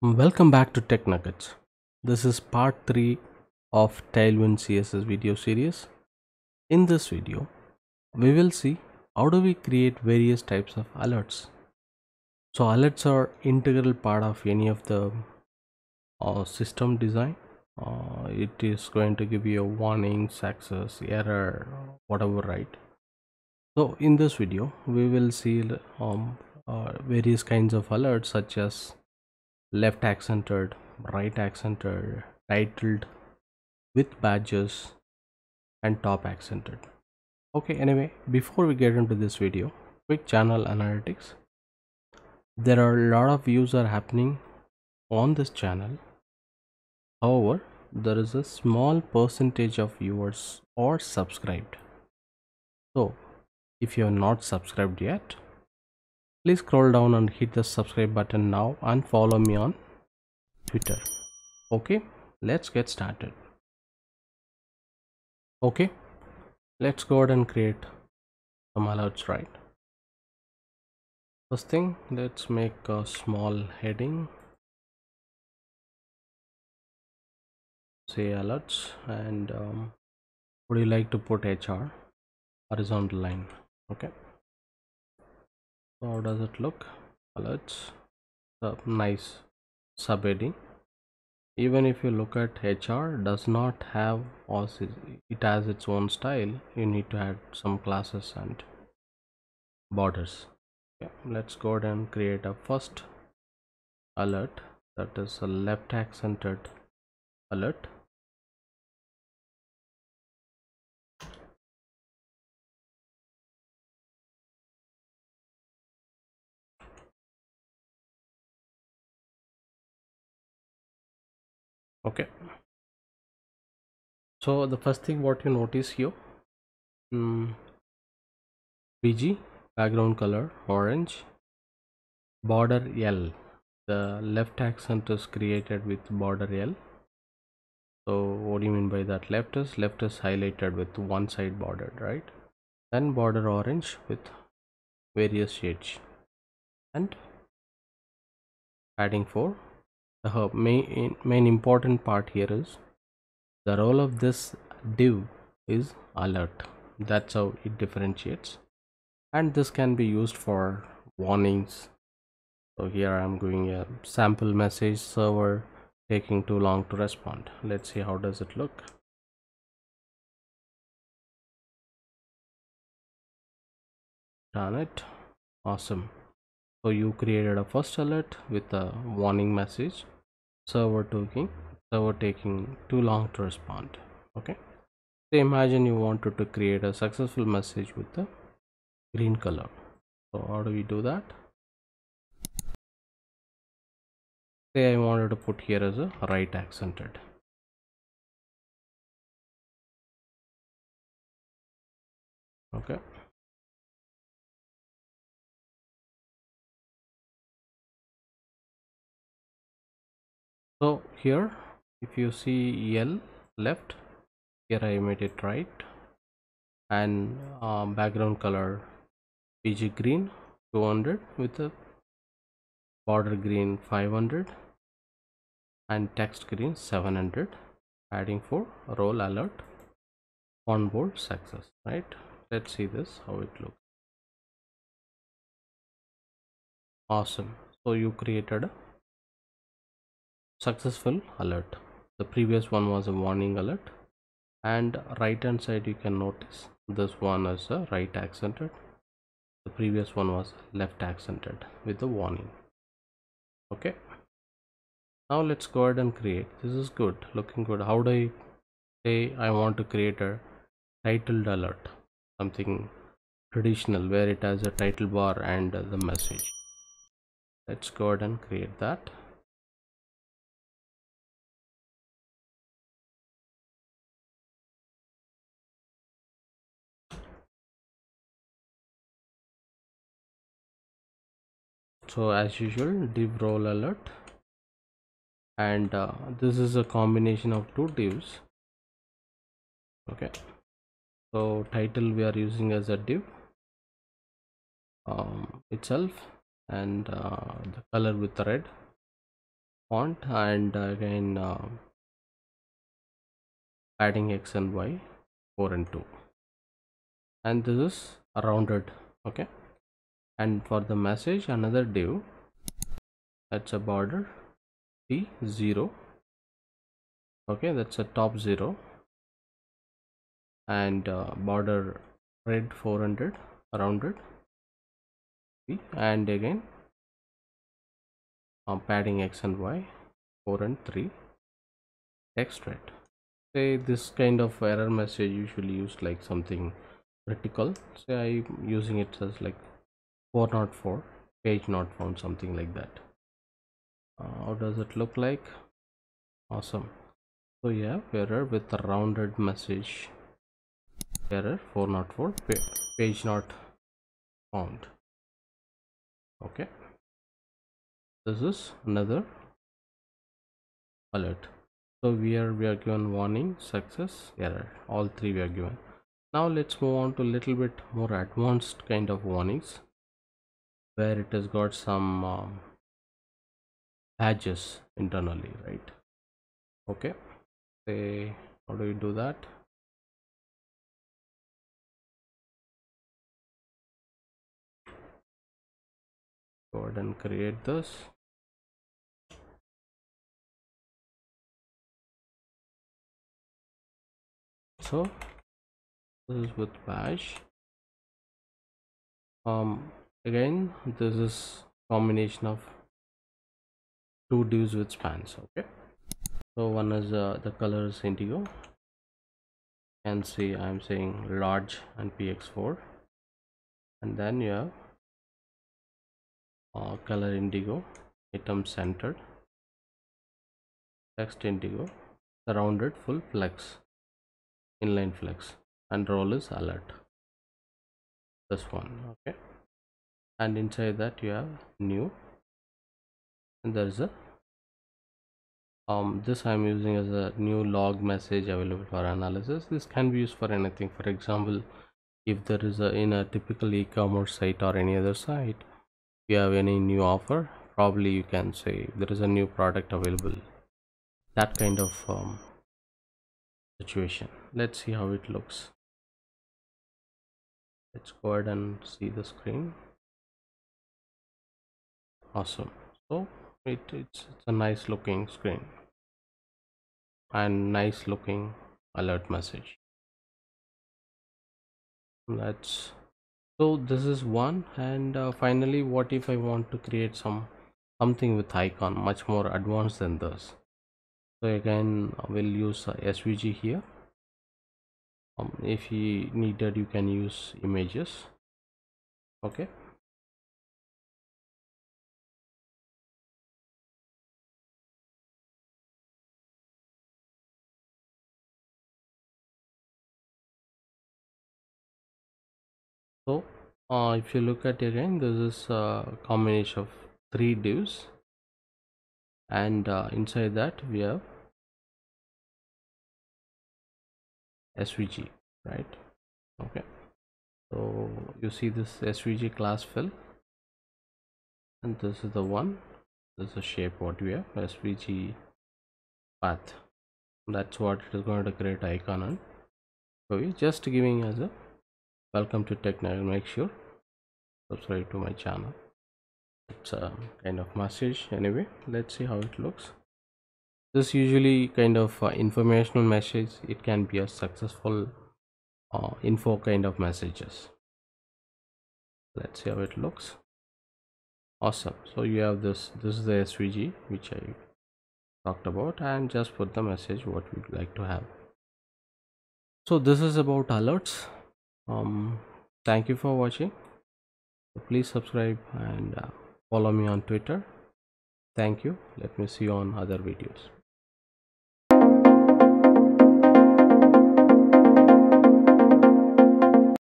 Welcome back to Tech Nuggets. This is part 3 of Tailwind CSS video series. In this video, we will see how do we create various types of alerts. So alerts are integral part of any of the uh, system design. Uh, it is going to give you a warning, success, error, whatever, right? So in this video, we will see um, uh, various kinds of alerts such as left accented, right accented, titled, with badges, and top accented. Okay, anyway, before we get into this video, quick channel analytics. There are a lot of views are happening on this channel. However, there is a small percentage of viewers or subscribed. So, if you are not subscribed yet, please scroll down and hit the subscribe button now and follow me on Twitter. Okay, let's get started. Okay, let's go ahead and create some alerts, right? First thing, let's make a small heading. Say alerts and um, would you like to put HR horizontal line? Okay how does it look? Alerts uh, nice. Subheading even if you look at hr does not have or it has its own style. You need to add some classes and borders. Okay, let's go ahead and create a first alert. That is a left accented alert okay. So the first thing what you notice here um, bg background color orange. Border l the left accent is created with border l. So what do you mean by that? Left is left is highlighted with one side bordered right? Then border orange with various shades. And adding for the main, main important part here is the role of this div is alert. That's how it differentiates. And this can be used for warnings. So here i'm going a sample message server taking too long to respond. Let's see how does it look. Done it. Awesome so you created a first alert with a warning message server taking server taking too long to respond okay? So imagine you wanted to create a successful message with the green color. So how do we do that? Say i wanted to put here as a right accented. Okay so here if you see L left here I made it right and uh, background color BG green 200 with a border green 500 and text green 700 adding for role alert on board success right? Let's see this how it looks. Awesome. So you created a successful alert. The previous one was a warning alert. And right hand side you can notice this one is a right accented. The previous one was left accented with the warning. Okay. Now let's go ahead and create. This is good. Looking good. How do i say i want to create a titled alert? Something traditional where it has a title bar and the message. Let's go ahead and create that so as usual div role alert. And uh, this is a combination of two divs. Okay. So title we are using as a div. Um, itself. And uh, the color with red. Font. And again uh, padding x and y. 4 and 2 and this is rounded. Okay and for the message another div. That's a border. T 0 okay that's a top 0 and uh, border red 400 rounded. And again. Um, padding x and y 4 and 3 text red. Say this kind of error message usually used like something critical. Say i'm using it as like 404 page not found something like that. Uh, how does it look like? Awesome. So yeah error with a rounded message. Error 404 page not found. Okay. This is another alert. So we are we are given warning success error. All three we are given. Now let's move on to a little bit more advanced kind of warnings where it has got some um, badges internally right? Okay. Say how do we do that? Go ahead and create this. So this is with badge. Um again this is combination of two divs with spans okay? So one is uh, the color is indigo. And see i'm saying large and px4 and then you have uh, color indigo item centered. Text indigo surrounded full flex inline flex. And role is alert. This one okay and inside that you have new. And there is a um this i'm using as a new log message available for analysis. This can be used for anything. For example if there is a in a typical e-commerce site or any other site you have any new offer probably you can say there is a new product available. That kind of um, situation. Let's see how it looks. Let's go ahead and see the screen awesome. So it, it's, it's a nice looking screen. And nice looking alert message. That's so this is one and uh, finally what if i want to create some something with icon much more advanced than this? So again we'll use uh, svg here. Um, if you needed you can use images. Okay uh, if you look at it again this is a combination of three divs. And uh, inside that we have svg right? Okay. So you see this svg class fill. And this is the one. This is the shape what we have svg path. That's what it is going to create icon and so we just giving as a welcome to Tech Nuggets make sure subscribe to my channel. It's a kind of message anyway let's see how it looks. This usually kind of uh, informational message. It can be a successful uh, info kind of messages. Let's see how it looks. Awesome. So you have this this is the svg which i talked about and just put the message what we'd like to have. So this is about alerts um thank you for watching. Please subscribe and uh, follow me on twitter. Thank you. Let me see you on other videos